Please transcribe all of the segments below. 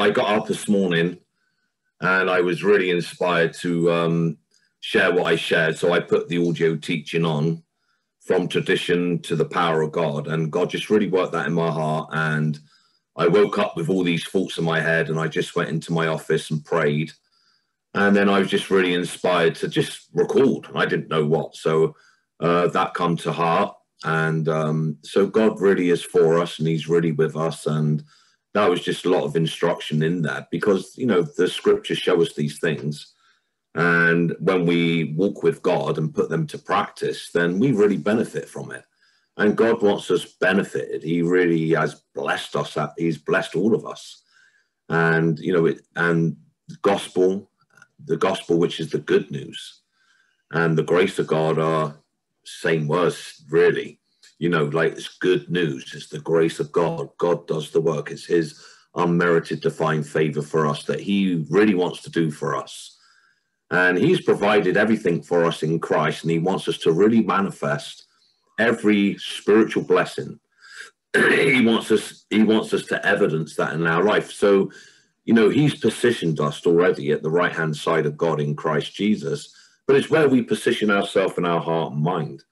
I got up this morning and I was really inspired to um, share what I shared. So I put the audio teaching on from tradition to the power of God. And God just really worked that in my heart. And I woke up with all these thoughts in my head and I just went into my office and prayed. And then I was just really inspired to just record. I didn't know what. So uh, that come to heart. And um, so God really is for us and he's really with us. And that was just a lot of instruction in that because, you know, the scriptures show us these things. And when we walk with God and put them to practice, then we really benefit from it. And God wants us benefited. He really has blessed us. He's blessed all of us. And, you know, it, and the gospel, the gospel, which is the good news, and the grace of God are same words, really you know, like it's good news. It's the grace of God. God does the work. It's His unmerited divine favor for us that He really wants to do for us. And He's provided everything for us in Christ, and He wants us to really manifest every spiritual blessing. he wants us. He wants us to evidence that in our life. So, you know, He's positioned us already at the right hand side of God in Christ Jesus. But it's where we position ourselves in our heart and mind.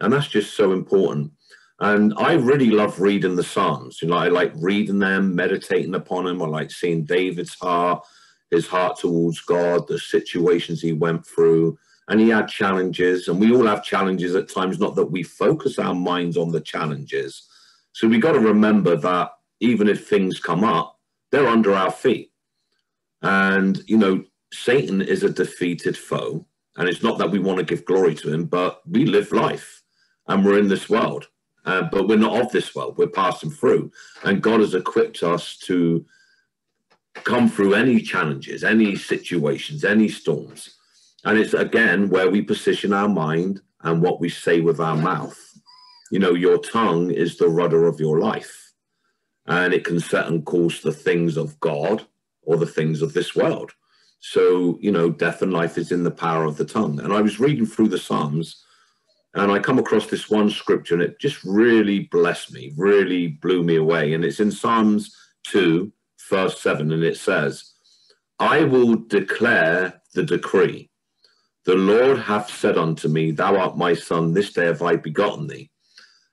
And that's just so important. And I really love reading the Psalms. You know, I like reading them, meditating upon them. I like seeing David's heart, his heart towards God, the situations he went through. And he had challenges, and we all have challenges at times, not that we focus our minds on the challenges. So we got to remember that even if things come up, they're under our feet. And, you know, Satan is a defeated foe. And it's not that we want to give glory to him, but we live life and we're in this world. Uh, but we're not of this world. We're passing through. And God has equipped us to come through any challenges, any situations, any storms. And it's again where we position our mind and what we say with our mouth. You know, your tongue is the rudder of your life, and it can set and course the things of God or the things of this world. So, you know, death and life is in the power of the tongue. And I was reading through the Psalms and I come across this one scripture and it just really blessed me, really blew me away. And it's in Psalms 2, verse 7, and it says, I will declare the decree. The Lord hath said unto me, Thou art my son, this day have I begotten thee.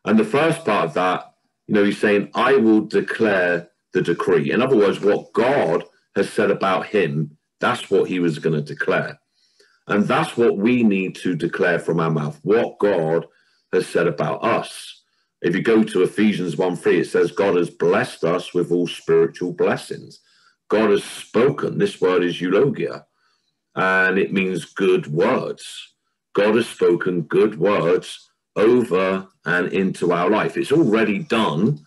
And the first part of that, you know, he's saying, I will declare the decree. In other words, what God has said about him, that's what he was going to declare. And that's what we need to declare from our mouth, what God has said about us. If you go to Ephesians 1 3, it says, God has blessed us with all spiritual blessings. God has spoken. This word is eulogia, and it means good words. God has spoken good words over and into our life. It's already done.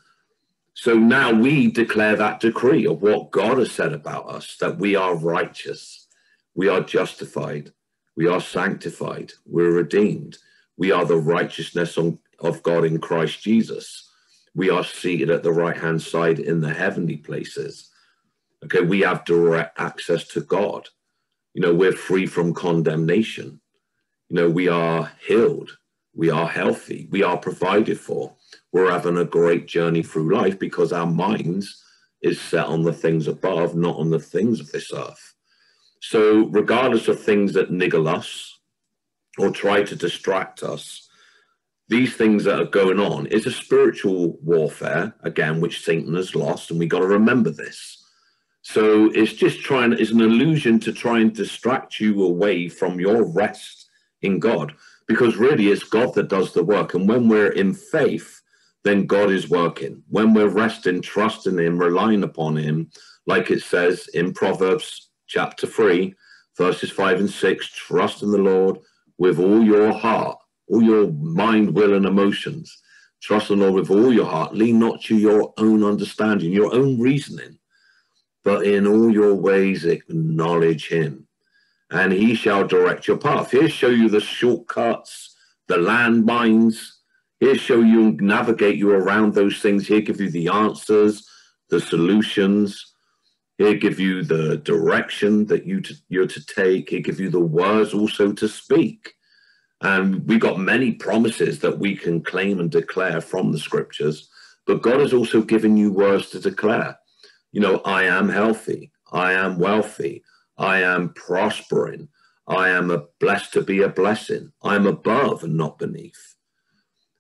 So now we declare that decree of what God has said about us that we are righteous, we are justified, we are sanctified. We're redeemed. We are the righteousness of God in Christ Jesus. We are seated at the right hand side in the heavenly places. Okay, we have direct access to God. You know, we're free from condemnation. You know, we are healed. We are healthy. We are provided for. We're having a great journey through life because our minds is set on the things above, not on the things of this earth. So, regardless of things that niggle us or try to distract us, these things that are going on is a spiritual warfare, again, which Satan has lost, and we got to remember this. So, it's just trying, it's an illusion to try and distract you away from your rest in God, because really it's God that does the work. And when we're in faith, then God is working. When we're resting, trusting Him, relying upon Him, like it says in Proverbs chapter 3, verses 5 and 6 trust in the Lord with all your heart, all your mind, will, and emotions. Trust in the Lord with all your heart. Lean not to your own understanding, your own reasoning, but in all your ways acknowledge Him, and He shall direct your path. He'll show you the shortcuts, the landmines. He'll show you navigate you around those things. He'll give you the answers, the solutions He'll give you the direction that you to, you're to take. He'll give you the words also to speak. And we've got many promises that we can claim and declare from the scriptures, but God has also given you words to declare. You know, I am healthy. I am wealthy. I am prospering. I am a blessed to be a blessing. I'm above and not beneath.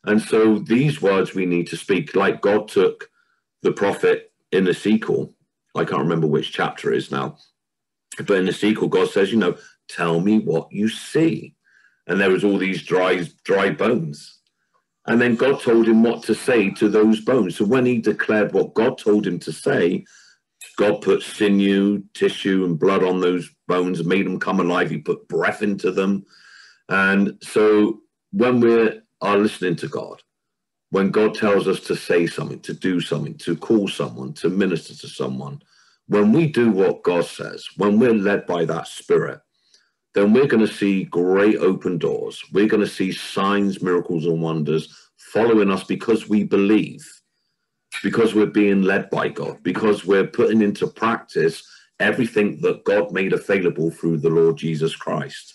And so these words we need to speak, like God took the prophet in Ezekiel. I can't remember which chapter it is now, but in Ezekiel, God says, you know, tell me what you see. And there was all these dry, dry bones. And then God told him what to say to those bones. So when he declared what God told him to say, God put sinew, tissue, and blood on those bones, made them come alive. He put breath into them. And so when we are listening to God, when God tells us to say something, to do something, to call someone, to minister to someone, when we do what God says, when we're led by that spirit, then we're going to see great open doors. We're going to see signs, miracles, and wonders following us because we believe, because we're being led by God, because we're putting into practice everything that God made available through the Lord Jesus Christ.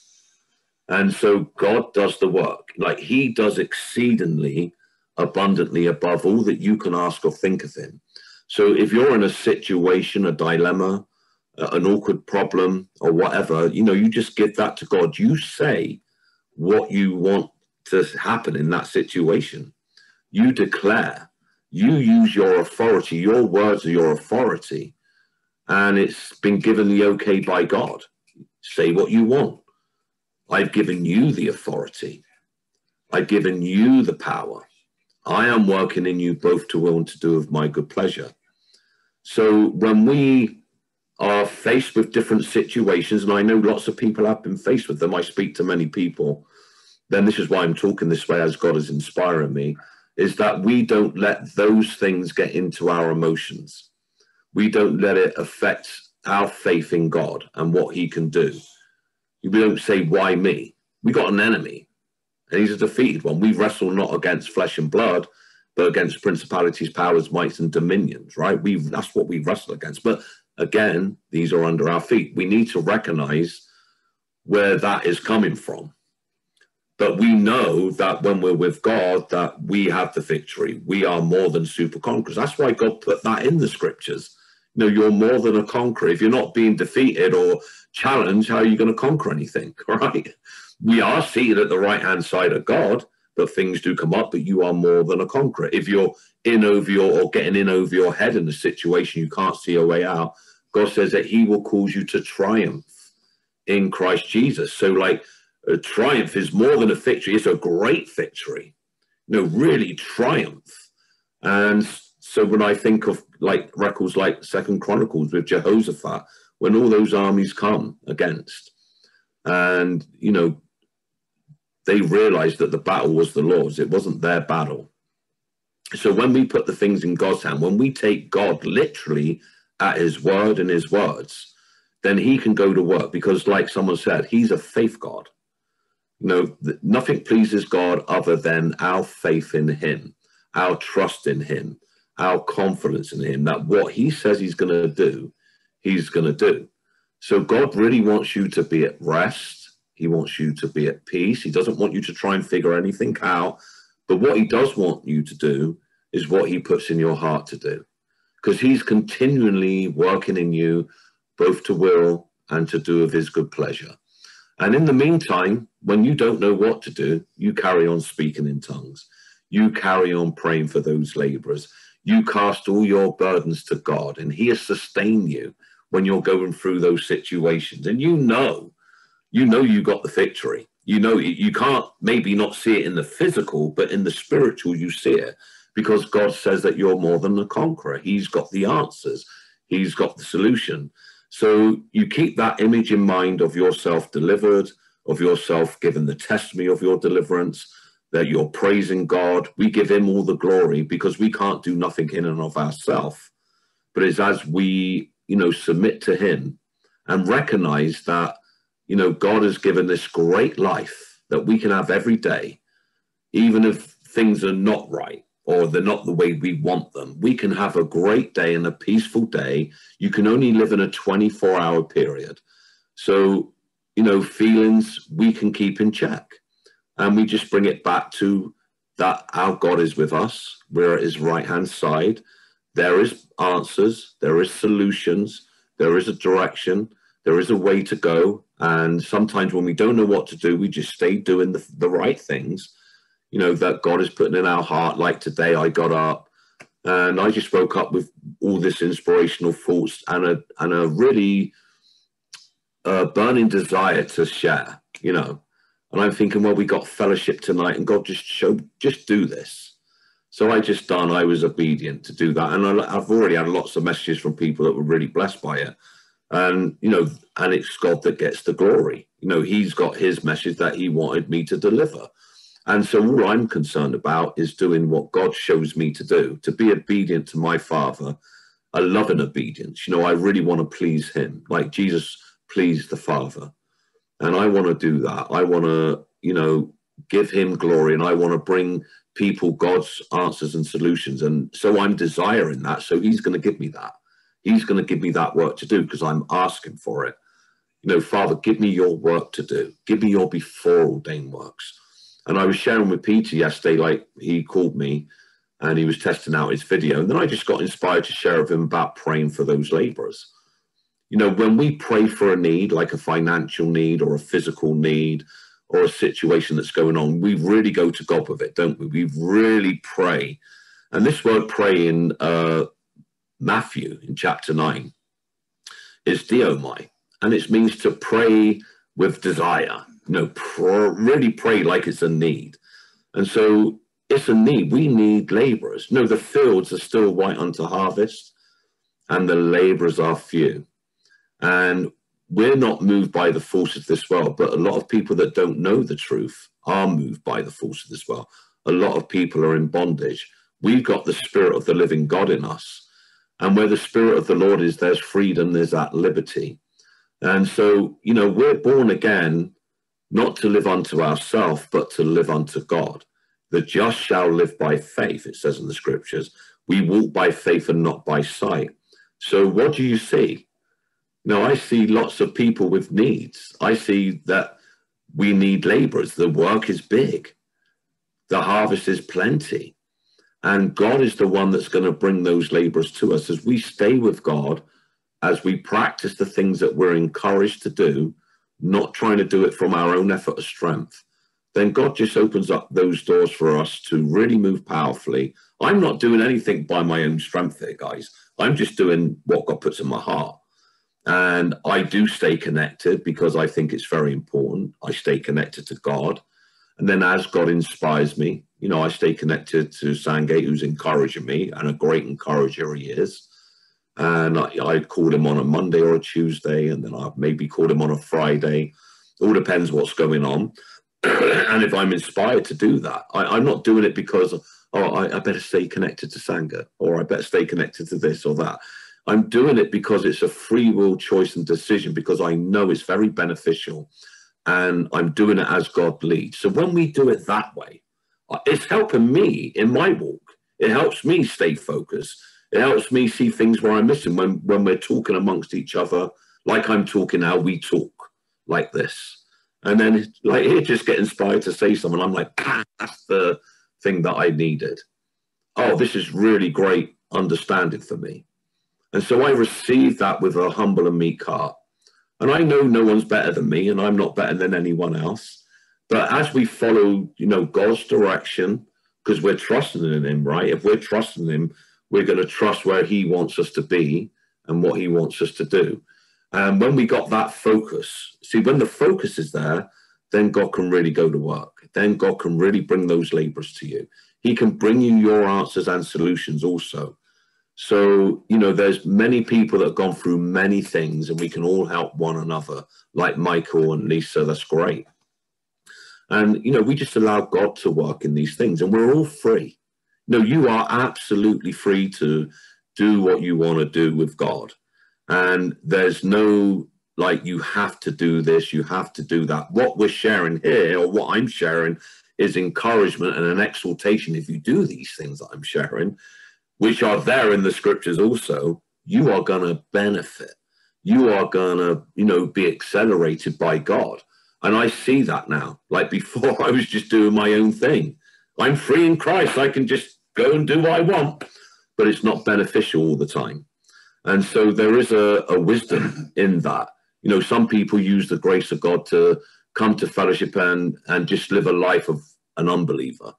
And so God does the work. Like he does exceedingly abundantly above all that you can ask or think of him. So if you're in a situation, a dilemma, an awkward problem or whatever, you know, you just give that to God. You say what you want to happen in that situation. You declare, you use your authority, your words are your authority, and it's been given the okay by God. Say what you want. I've given you the authority. I've given you the power. I am working in you both to will and to do of my good pleasure. So when we are faced with different situations, and I know lots of people have been faced with them, I speak to many people, then this is why I'm talking this way as God is inspiring me, is that we don't let those things get into our emotions. We don't let it affect our faith in God and what he can do. We don't say, why me? We got an enemy and he's a defeated one. We wrestle not against flesh and blood, but against principalities, powers, mights, and dominions, right? We that's what we wrestle against. But again, these are under our feet. We need to recognize where that is coming from. But we know that when we're with God, that we have the victory. We are more than super conquerors. That's why God put that in the scriptures. You know, you're more than a conqueror. If you're not being defeated or challenged, how are you going to conquer anything? Right? We are seated at the right hand side of God, but things do come up, but you are more than a conqueror. If you're in over your or getting in over your head in a situation you can't see a way out, God says that He will cause you to triumph in Christ Jesus. So, like, a triumph is more than a victory, it's a great victory. Know, really triumph. And so when I think of like records like Second Chronicles with Jehoshaphat, when all those armies come against, and you know, they realized that the battle was the Lord's, it wasn't their battle. So when we put the things in God's hand, when we take God literally at his word and his words, then he can go to work because, like someone said, he's a faith God. You know, nothing pleases God other than our faith in him, our trust in him, our confidence in him that what he says he's going to do, he's going to do. So God really wants you to be at rest. He wants you to be at peace. He doesn't want you to try and figure anything out. But what he does want you to do is what he puts in your heart to do. Because he's continually working in you both to will and to do of his good pleasure. And in the meantime, when you don't know what to do, you carry on speaking in tongues. You carry on praying for those laborers. You cast all your burdens to God, and He has sustained you when you're going through those situations. And you know, you know, you got the victory. You know, you can't maybe not see it in the physical, but in the spiritual, you see it because God says that you're more than a conqueror. He's got the answers, He's got the solution. So you keep that image in mind of yourself delivered, of yourself given the testimony of your deliverance, that you're praising God. We give Him all the glory because we can't do nothing in and of ourselves. But it's as we, you know, submit to Him and recognize that, you know, God has given this great life that we can have every day, even if things are not right or they're not the way we want them. We can have a great day and a peaceful day. You can only live in a 24 hour period. So, you know, feelings we can keep in check. And we just bring it back to that our God is with us. We're at his right hand side, there is answers, there is solutions, there is a direction, there is a way to go. And sometimes when we don't know what to do, we just stay doing the, the right things, you know, that God is putting in our heart. Like today, I got up and I just woke up with all this inspirational thoughts and a, and a really uh, burning desire to share, you know. And I'm thinking, well, we got fellowship tonight and God just showed, just do this so I just done, I was obedient to do that. And I, have already had lots of messages from people that were really blessed by it. And, you know, and it's God that gets the glory. You know, he's got his message that he wanted me to deliver. And so all I'm concerned about is doing what God shows me to do, to be obedient to my Father, a loving obedience. You know, I really want to please him, like Jesus pleased the Father. And I want to do that. I want to, you know, give him glory and I want to bring people God's answers and solutions. And so I'm desiring that. So he's going to give me that. He's going to give me that work to do because I'm asking for it. You know, Father, give me your work to do. Give me your before ordained works. And I was sharing with Peter yesterday, like he called me and he was testing out his video. And then I just got inspired to share with him about praying for those laborers. You know, when we pray for a need, like a financial need or a physical need, or a situation that's going on, we really go to God with it, don't we? We really pray. And this word pray in uh, Matthew in chapter 9 is deomai, and it means to pray with desire, you know, pr- really pray like it's a need. And so it's a need. We need laborers. No, the fields are still white unto harvest, and the laborers are few. And we're not moved by the force of this world, but a lot of people that don't know the truth are moved by the force of this world. A lot of people are in bondage. We've got the spirit of the living God in us. And where the spirit of the Lord is, there's freedom, there's that liberty. And so, you know, we're born again not to live unto ourselves, but to live unto God. The just shall live by faith, it says in the scriptures. We walk by faith and not by sight. So, what do you see? Now, I see lots of people with needs. I see that we need laborers. The work is big, the harvest is plenty. And God is the one that's going to bring those laborers to us as we stay with God, as we practice the things that we're encouraged to do, not trying to do it from our own effort or strength. Then God just opens up those doors for us to really move powerfully. I'm not doing anything by my own strength here, guys. I'm just doing what God puts in my heart. And I do stay connected because I think it's very important. I stay connected to God. And then as God inspires me, you know, I stay connected to Sangate, who's encouraging me and a great encourager he is. And I, I call him on a Monday or a Tuesday, and then I maybe call him on a Friday. It all depends what's going on. and if I'm inspired to do that, I, am not doing it because, oh, I, I better stay connected to Sangha or I better stay connected to this or that. I'm doing it because it's a free will choice and decision because I know it's very beneficial and I'm doing it as God leads. So when we do it that way, it's helping me in my walk. It helps me stay focused. It helps me see things where I'm missing when, when we're talking amongst each other, like I'm talking now, we talk like this. And then like here, just get inspired to say something. I'm like, ah, that's the thing that I needed. Oh, this is really great understanding for me. And so I received that with a humble and meek heart. And I know no one's better than me, and I'm not better than anyone else. But as we follow, you know, God's direction, because we're trusting in Him, right? If we're trusting Him, we're going to trust where He wants us to be and what He wants us to do. And when we got that focus, see, when the focus is there, then God can really go to work. Then God can really bring those laborers to you. He can bring you your answers and solutions also. So, you know, there's many people that have gone through many things and we can all help one another, like Michael and Lisa. That's great. And, you know, we just allow God to work in these things and we're all free. No, you are absolutely free to do what you want to do with God. And there's no like, you have to do this, you have to do that. What we're sharing here, or what I'm sharing, is encouragement and an exhortation if you do these things that I'm sharing which are there in the scriptures also, you are going to benefit. You are going to, you know, be accelerated by God. And I see that now. Like before, I was just doing my own thing. I'm free in Christ. I can just go and do what I want. but it's not beneficial all the time. And so there is a, a wisdom in that. You know, some people use the grace of God to come to fellowship and, and just live a life of an unbeliever.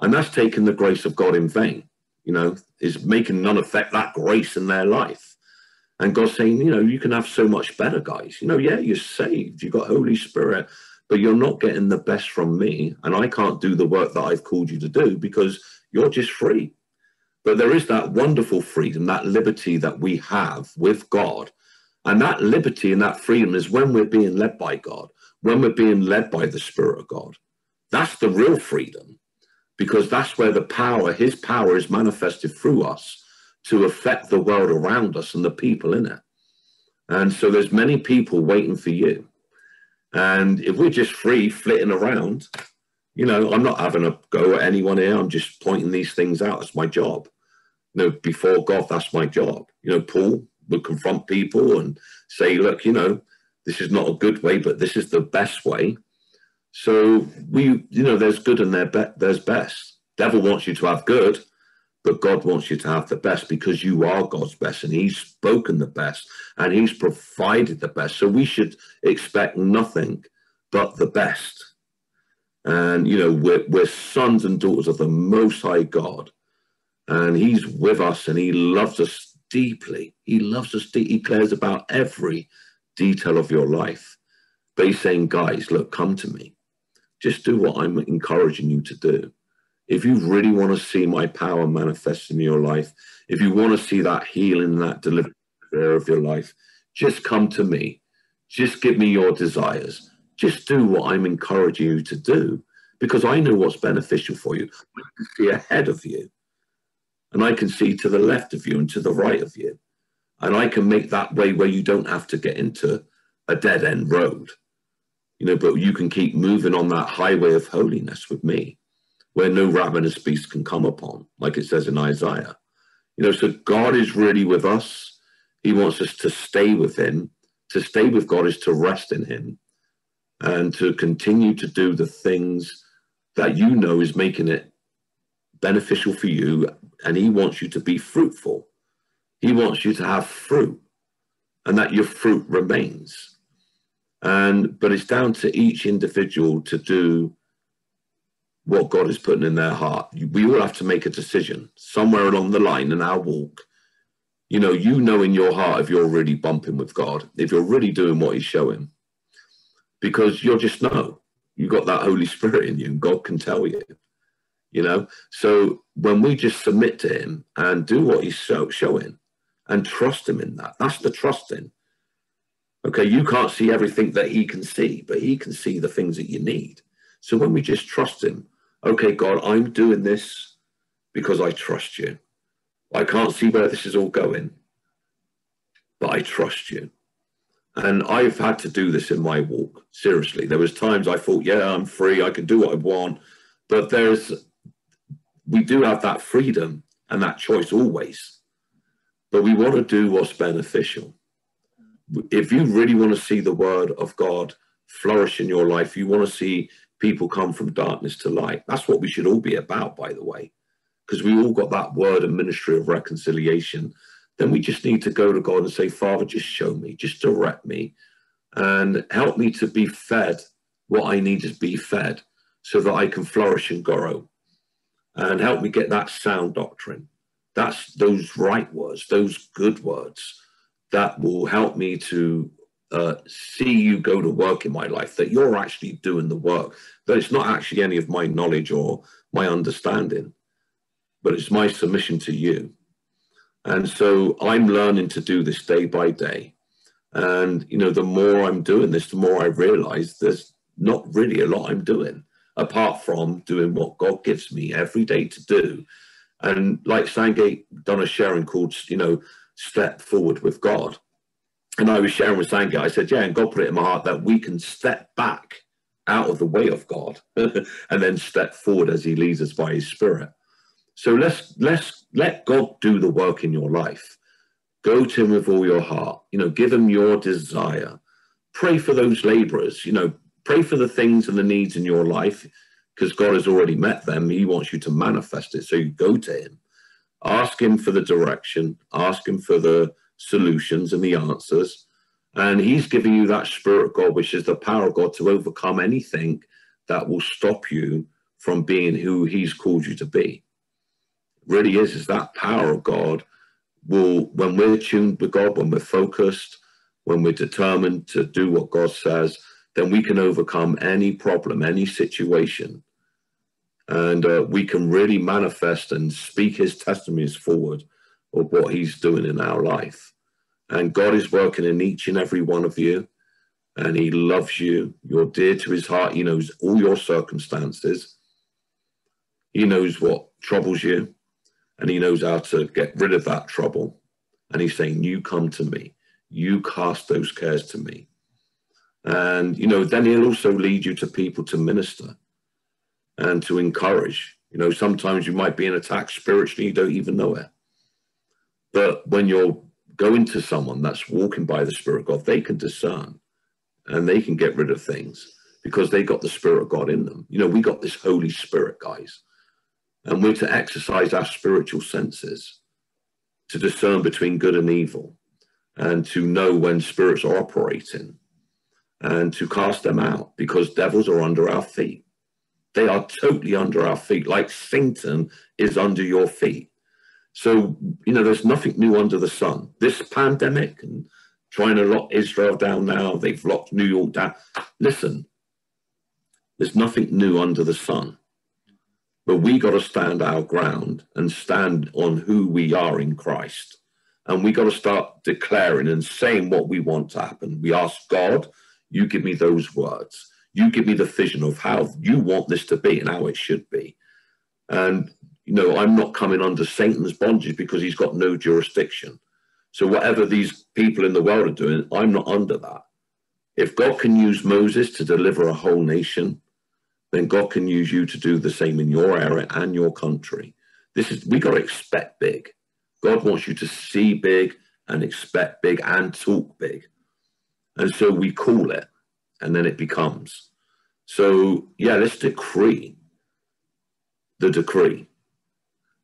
And that's taking the grace of God in vain, you know, is making none affect that grace in their life. And God's saying, you know, you can have so much better, guys. You know, yeah, you're saved, you've got Holy Spirit, but you're not getting the best from me. And I can't do the work that I've called you to do because you're just free. But there is that wonderful freedom, that liberty that we have with God. And that liberty and that freedom is when we're being led by God, when we're being led by the Spirit of God. That's the real freedom because that's where the power, his power, is manifested through us to affect the world around us and the people in it. And so there's many people waiting for you. And if we're just free flitting around, you know, I'm not having a go at anyone here. I'm just pointing these things out. It's my job. You know, before God, that's my job. You know, Paul would confront people and say, look, you know, this is not a good way, but this is the best way. So we, you know, there's good and there's best. Devil wants you to have good, but God wants you to have the best because you are God's best and He's spoken the best and He's provided the best. So we should expect nothing but the best. And, you know, we're, we're sons and daughters of the Most High God. And He's with us and He loves us deeply. He loves us deep. He cares about every detail of your life. But He's saying, guys, look, come to me. Just do what I'm encouraging you to do if you really want to see my power manifest in your life, if you want to see that healing, that deliverance of your life, just come to me. Just give me your desires. Just do what I'm encouraging you to do because I know what's beneficial for you. I can see ahead of you and I can see to the left of you and to the right of you. And I can make that way where you don't have to get into a dead end road, you know, but you can keep moving on that highway of holiness with me where no ravenous beast can come upon, like it says in Isaiah. You know, so God is really with us. He wants us to stay with him. To stay with God is to rest in him and to continue to do the things that you know is making it beneficial for you. And he wants you to be fruitful. He wants you to have fruit and that your fruit remains. And but it's down to each individual to do what God is putting in their heart. We all have to make a decision somewhere along the line in our walk. You know, you know in your heart if you're really bumping with God, if you're really doing what He's showing, because you'll just know you've got that Holy Spirit in you, and God can tell you. You know, so when we just submit to Him and do what He's show, showing, and trust Him in that, that's the trusting. Okay, you can't see everything that He can see, but He can see the things that you need. So when we just trust Him okay, God, I'm doing this because I trust you. I can't see where this is all going, but I trust you. And I've had to do this in my walk. Seriously, there was times I thought, yeah, I'm free. I can do what I want. But there's, we do have that freedom and that choice always. But we want to do what's beneficial. If you really want to see the word of God flourish in your life, you want to see people come from darkness to light. That's what we should all be about, by the way, because we all got that word and ministry of reconciliation. Then we just need to go to God and say, Father, just show me, just direct me, and help me to be fed what I need to be fed so that I can flourish and grow. And help me get that sound doctrine. That's those right words, those good words that will help me to uh, see you go to work in my life, that you're actually doing the work, that it's not actually any of my knowledge or my understanding, but it's my submission to you. And so I'm learning to do this day by day. And, you know, the more I'm doing this, the more I realize there's not really a lot I'm doing apart from doing what God gives me every day to do. And like Sandgate done a sharing called, you know, Step Forward with God and I was sharing with Sangha, I said, yeah, and God put it in my heart that we can step back out of the way of God and then step forward as he leads us by his spirit. So let's let's let God do the work in your life. Go to him with all your heart. You know, give him your desire. Pray for those laborers, you know, pray for the things and the needs in your life because God has already met them. He wants you to manifest it. So you go to him Ask Him for the direction, ask Him for the solutions and the answers. And He's giving you that Spirit of God, which is the power of God to overcome anything that will stop you from being who He's called you to be. It really is, is that power of God will, when we're tuned with God, when we're focused, when we're determined to do what God says, then we can overcome any problem, any situation. And uh, we can really manifest and speak his testimonies forward of what he's doing in our life. And God is working in each and every one of you. And he loves you. You're dear to his heart. He knows all your circumstances. He knows what troubles you. And he knows how to get rid of that trouble. And he's saying, You come to me you cast those cares to me. And, you know, then he'll also lead you to people to minister and to encourage. You know, sometimes you might be in attack spiritually, you don't even know it. But when you're going to someone that's walking by the Spirit of God, they can discern and they can get rid of things because they got the Spirit of God in them. You know, we got this Holy Spirit, guys, and we're to exercise our spiritual senses to discern between good and evil and to know when spirits are operating and to cast them out because devils are under our feet. They are totally under our feet, like Satan is under your feet. So, you know, there's nothing new under the sun. This pandemic and trying to lock Israel down now, they've locked New York down. Listen, there's nothing new under the sun. But we got to stand our ground and stand on who we are in Christ and we got to start declaring and saying what we want to happen. We ask God, you give me those words. You give me the vision of how you want this to be and how it should be. And, you know, I'm not coming under Satan's bondage because he's got no jurisdiction. So whatever these people in the world are doing, I'm not under that. If God can use Moses to deliver a whole nation, then God can use you to do the same in your area and your country. This is we got to expect big. God wants you to see big and expect big and talk big. And so we call it and then it becomes. So, yeah, let's decree the decree.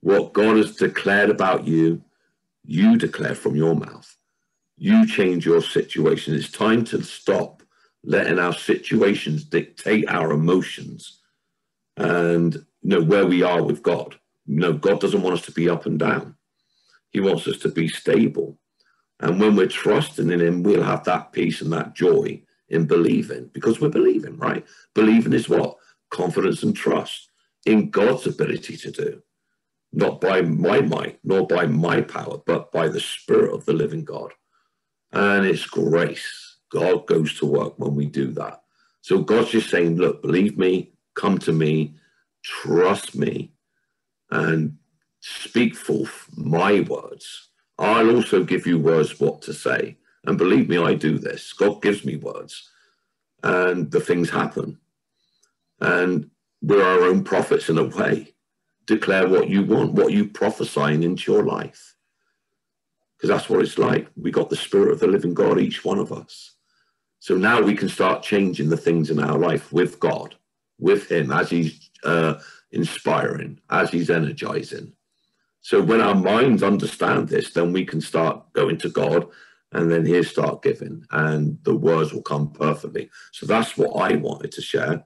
What God has declared about you, you declare from your mouth. You change your situation. It's time to stop letting our situations dictate our emotions and you know where we are with God. You know, God doesn't want us to be up and down. He wants us to be stable. And when we're trusting in Him, we'll have that peace and that joy in believing because we're believing, right? Believing is what? Confidence and trust in God's ability to do, not by my might, nor by my power, but by the Spirit of the living God. And it's grace. God goes to work when we do that. So God's just saying, look, believe me, come to me, trust me, and speak forth my words. I'll also give you words what to say. And believe me, I do this. God gives me words, and the things happen. And we're our own prophets in a way. Declare what you want, what you prophesying into your life. Because that's what it's like. We got the spirit of the living God, each one of us. So now we can start changing the things in our life with God, with Him, as He's uh, inspiring, as He's energizing. So when our minds understand this, then we can start going to God and then he'll start giving and the words will come perfectly. So that's what I wanted to share.